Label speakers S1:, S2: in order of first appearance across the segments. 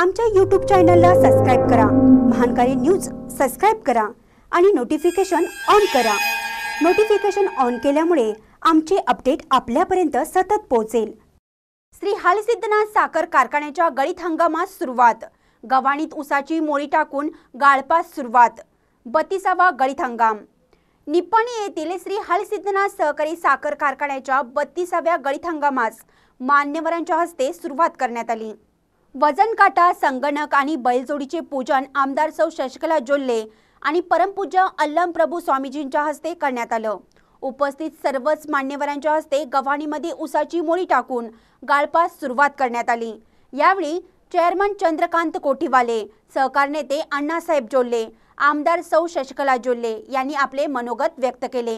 S1: आमच्या यूट्यूब चॅनलला सबस्क्राईब करा. महानकारी न्यूज सबस्क्राईब करा आणि नोटिफिकेशन ऑन करा. नोटिफिकेशन ऑन केल्यामुळे आमचे अपडेट आपल्यापर्यंत सतत पोहोचेल. श्री हालसिद्धनाथ साखर कारखान्याच्या गळीत हंगामात सुरुवात. गव्हाणीत उसाची मोळी टाकून गाळपास सुरुवात. बत्तीसावा गळीत हंगाम. निप्पाणी येथील श्री हालसिद्धनाथ सहकारी साखर कारखान्याच्या बत्तीसाव्या गळीत हंगामास मान्यवरांच्या हस्ते सुरुवात करण्यात आली. वजन काटा संगणक आणि बैलजोडीचे पूजन आमदार सौ शशिकला जोल्ले आणि परमपूज्य अल्लम प्रभू स्वामीजींच्या हस्ते करण्यात आलं. उपस्थित सर्वच मान्यवरांच्या हस्ते गव्हाणीमध्ये उसाची मोळी टाकून गाळपास सुरुवात करण्यात आली. यावेळी चेअरमन चंद्रकांत कोठीवाले सहकार नेते अण्णासाहेब जोल्ले आमदार सौ शशिकला जोल्ले यांनी आपले मनोगत व्यक्त केले.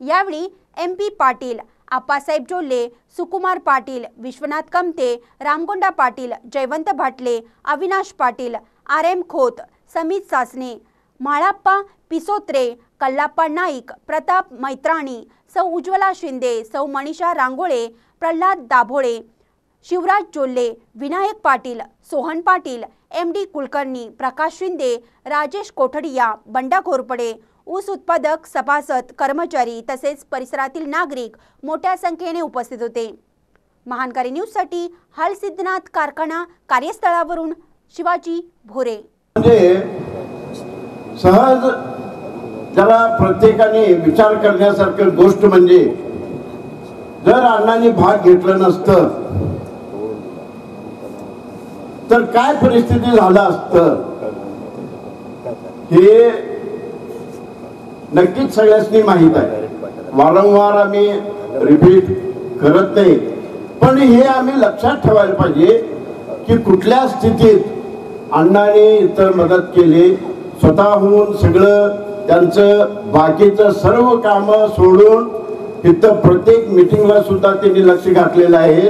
S1: यावेळी M P Patil Appasaheb Jolle Sukumar Patil Vishwanath Kamate Ramgonda Patil Jaywant Bhatle Avinash Patil R M Khot Samit Sasane Mhalappa Pisotre Kallappa Naik Pratap Maitrani Sau Ujjwala Shinde Sau Manisha Rangole Pralhad Dabhole Shivraj Jolle Vinayak Patil Sohan Patil M D Kulkarni Prakash Shinde Rajesh Kothadia Banda Ghorpade ऊस उत्पादक सभासद कर्मचारी तसेच परिसरातील नागरिक मोठ्या संख्येने उपस्थित होते. महानकारी न्यूजसाठी हल सिद्धनाथ कारखाना कार्यस्थळावरून शिवाजी भोरे.
S2: म्हणजे सहज त्याला प्रत्येकाने विचार करण्यासारखी गोष्ट म्हणजे जर अण्णांनी भाग घेतलं नसतं तर काय परिस्थिती झालं असतं? हे नक्कीच सगळ्यांनी माहीत आहे. वारंवार आम्ही रिपीट करत नाही. पण हे आम्ही लक्षात ठेवायला पाहिजे की कुठल्या स्थितीत अण्णाने इतर मदत केली स्वतःहून सगळं त्यांचं बाकीचं सर्व कामं सोडून इथं प्रत्येक मिटिंगला सुद्धा त्यांनी लक्ष घातलेलं आहे.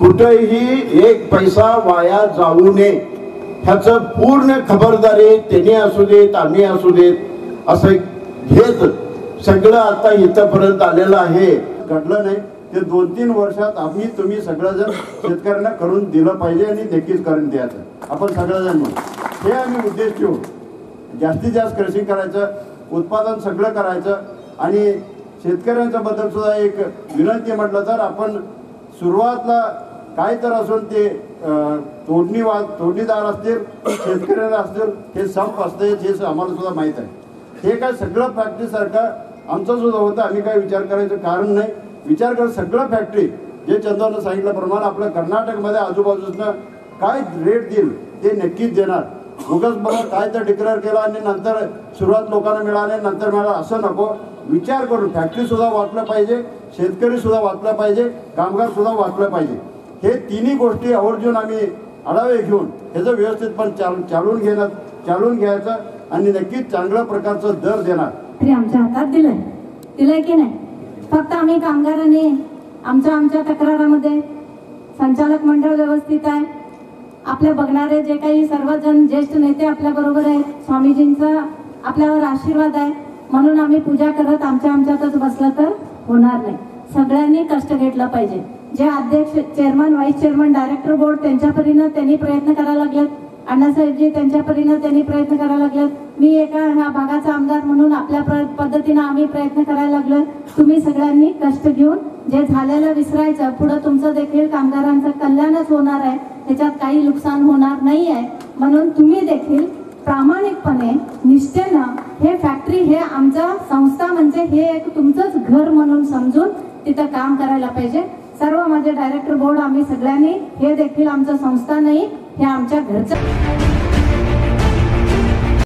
S2: कुठेही एक पैसा वाया जाऊ नये. ह्याचं पूर्ण खबरदारी त्यांनी असू देत आम्ही असू देत असं हेच सगळं आता इथंपर्यंत आलेलं आहे. घडलं नाही. ते दोन तीन वर्षात आम्ही तुम्ही सगळंजण शेतकऱ्यांना करून दिलं पाहिजे आणि नक्कीच करून द्यायचं. आपण सगळंजण हे आम्ही उद्देश ठेवू. जास्तीत जास्त कृषी करायचं उत्पादन सगळं करायचं आणि शेतकऱ्यांच्या बद्दल सुद्धा एक विनंती म्हटलं तर आपण सुरुवातला काय तर असून ते तोडणीवाद तोडणी वा तोडणीदार असतील शेतकऱ्यांना असतील हे संप असते हे आम्हाला सुद्धा माहीत आहे. हे काय सगळं फॅक्टरीसारखं आमचा सुद्धा होतं. आम्ही काय विचार करायचं कारण नाही. विचार कर सगळं फॅक्टरी जे चंद्रानं सांगितल्याप्रमाणे आपल्या कर्नाटकमध्ये आजूबाजूनं काय रेट देईल ते नक्कीच देणार. उगाच बघा काय तर डिक्लेअर केलं आणि नंतर सुरुवात लोकांना मिळाले नंतर मिळालं. असं नको. विचार करून फॅक्टरी सुद्धा वाचलं पाहिजे शेतकरी सुद्धा वाचलं पाहिजे कामगार सुद्धा वाचलं पाहिजे. हे तिन्ही गोष्टी आवर्जून आम्ही आढावे घेऊन ह्याचं व्यवस्थितपण चाल चालून घेणं चालून घ्यायचं आणि नक्कीच चांगल्या प्रकारचा दर देणार.
S3: तरी आमच्या हातात दिलंय. दिलंय की नाही? फक्त आम्ही कामगारांनी आमच्या आमच्या तक्रारामध्ये संचालक मंडळ व्यवस्थित आहे. आपल्या बघणारे जे काही सर्वजण ज्येष्ठ नेते आपल्या बरोबर आहेत स्वामीजींचा आपल्यावर आशीर्वाद आहे. म्हणून आम्ही पूजा करत आमच्या आमच्यातच बसलं तर होणार नाही. सगळ्यांनी कष्ट घेतलं पाहिजे. जे अध्यक्ष chairman vice chairman director board त्यांच्या परीनं त्यांनी प्रयत्न करायला लागलेत. अण्णासाहेबजी त्यांच्या परीनं त्यांनी प्रयत्न करायला लागलं. मी एका ह्या भागाचा आमदार म्हणून आपल्या पद्धतीनं आम्ही प्रयत्न करायला लागलो. तुम्ही सगळ्यांनी कष्ट घेऊन जे झालेलं विसरायचं पुढं तुमचं देखील कामगारांचं कल्याणच होणार आहे. त्याच्यात काही नुकसान होणार नाही आहे म्हणून तुम्ही देखील प्रामाणिकपणे निष्ठेनं हे फॅक्टरी हे आमचा संस्था म्हणजे हे एक तुमचंच घर म्हणून समजून तिथं काम करायला पाहिजे. सर्व माझे डायरेक्टर बोर्ड आम्ही सगळ्यांनी हे देखील आमचं संस्था नाही हे आमच्या घरचं